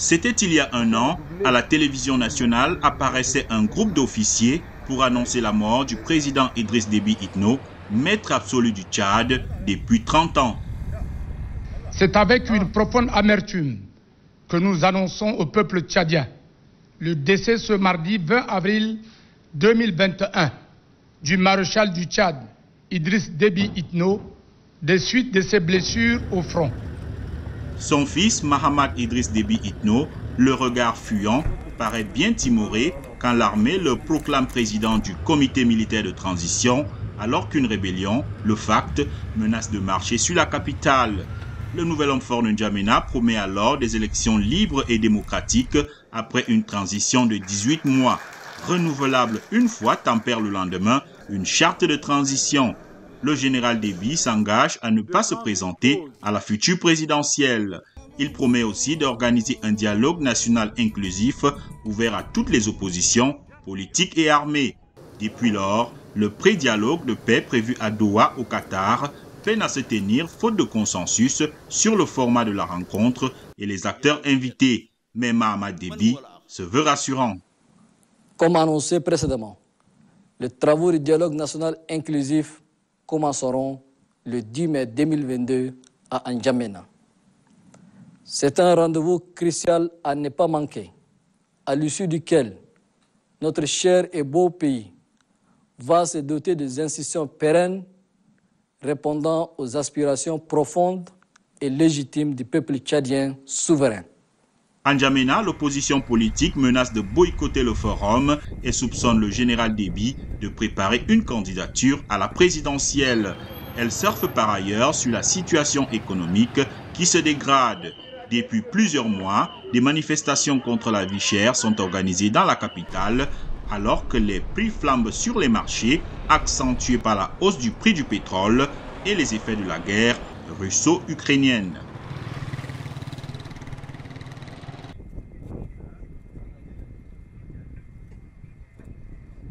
C'était il y a un an, à la télévision nationale apparaissait un groupe d'officiers pour annoncer la mort du président Idriss Déby Itno, maître absolu du Tchad depuis 30 ans. C'est avec une profonde amertume que nous annonçons au peuple tchadien le décès ce mardi 20 avril 2021 du maréchal du Tchad, Idriss Déby Itno, des suites de ses blessures au front. Son fils, Mahamad Idriss Déby Itno, le regard fuyant, paraît bien timoré quand l'armée le proclame président du comité militaire de transition, alors qu'une rébellion, le FACT, menace de marcher sur la capitale. Le nouvel homme fort N'Djamena promet alors des élections libres et démocratiques après une transition de 18 mois. Renouvelable une fois, tempère le lendemain une charte de transition. Le général Déby s'engage à ne pas se présenter à la future présidentielle. Il promet aussi d'organiser un dialogue national inclusif ouvert à toutes les oppositions, politiques et armées. Depuis lors, le pré-dialogue de paix prévu à Doha au Qatar peine à se tenir faute de consensus sur le format de la rencontre et les acteurs invités. Mais Mahamad Déby se veut rassurant. Comme annoncé précédemment, les travaux du dialogue national inclusif commenceront le 10 mai 2022 à N'Djamena. C'est un rendez-vous crucial à ne pas manquer, à l'issue duquel notre cher et beau pays va se doter des institutions pérennes répondant aux aspirations profondes et légitimes du peuple tchadien souverain. En N'Djamena, l'opposition politique menace de boycotter le forum et soupçonne le général Déby de préparer une candidature à la présidentielle. Elle surfe par ailleurs sur la situation économique qui se dégrade. Depuis plusieurs mois, des manifestations contre la vie chère sont organisées dans la capitale alors que les prix flambent sur les marchés, accentués par la hausse du prix du pétrole et les effets de la guerre russo-ukrainienne.